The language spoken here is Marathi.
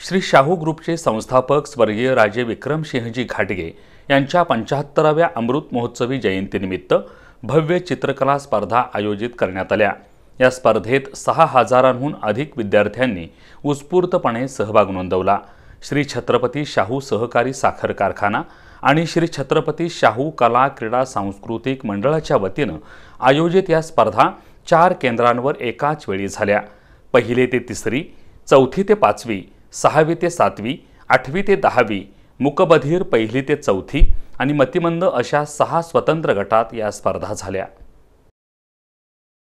श्री शाहू ग्रुपचे संस्थापक स्वर्गीय राजे विक्रमसिंहजी घाटगे यांच्या पंच्याहत्तराव्या अमृत महोत्सवी जयंतीनिमित्त भव्य चित्रकला स्पर्धा आयोजित करण्यात आल्या. या स्पर्धेत सहा हजारांहून अधिक विद्यार्थ्यांनी उत्स्फूर्तपणे सहभाग नोंदवला. श्री छत्रपती शाहू सहकारी साखर कारखाना आणि श्री छत्रपती शाहू कला क्रीडा सांस्कृतिक मंडळाच्या वतीनं आयोजित या स्पर्धा चार केंद्रांवर एकाच वेळी झाल्या. पहिले ते तिसरी चौथी ते पाचवी सहावी ते सातवी आठवी ते दहावी मुकबधीर पहिली ते चौथी आणि मतिमंद अशा सहा स्वतंत्र गटात या स्पर्धा झाल्या.